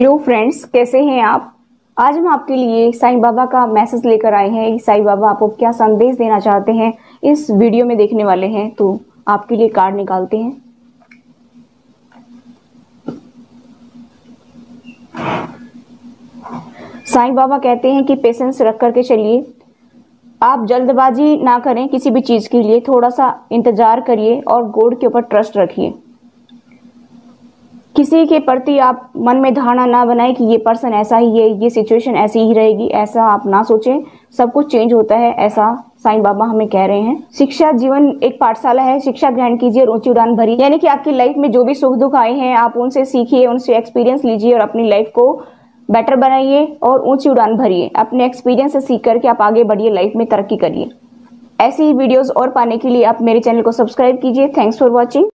Hello friends, कैसे हैं आप? आज हम आपके लिए साईं बाबा का मैसेज लेकर आए हैं। साईं बाबा आपको क्या संदेश देना चाहते हैं? इस वीडियो में देखने वाले हैं तो आपके लिए कार्ड निकालते हैं। साईं बाबा कहते हैं कि पेशेंस रख करके चलिए। आप जल्दबाजी ना करें किसी भी चीज़ के लिए। थोड़ा सा इंतज़ार करिए और गोड के ऊपर ट्रस्ट रखिए। किसी के प्रति आप मन में धारणा ना बनाए कि ये पर्सन ऐसा ही है, ये सिचुएशन ऐसी ही रहेगी, ऐसा आप ना सोचें। सब कुछ चेंज होता है, ऐसा साईं बाबा हमें कह रहे हैं। शिक्षा जीवन एक पाठशाला है, शिक्षा ग्रहण कीजिए और ऊँची उड़ान भरी यानी कि आपकी लाइफ में जो भी सुख दुख आए हैं, आप उनसे सीखिए, उनसे एक्सपीरियंस लीजिए और अपनी लाइफ को बेटर बनाइए और ऊँची उड़ान भरिए। अपने एक्सपीरियंस से सीख करके आप आगे बढ़िए लाइफ में तरक्की करिए। ऐसी ही वीडियोस और पाने के लिए आप मेरे चैनल को सब्सक्राइब कीजिए। Thanks for watching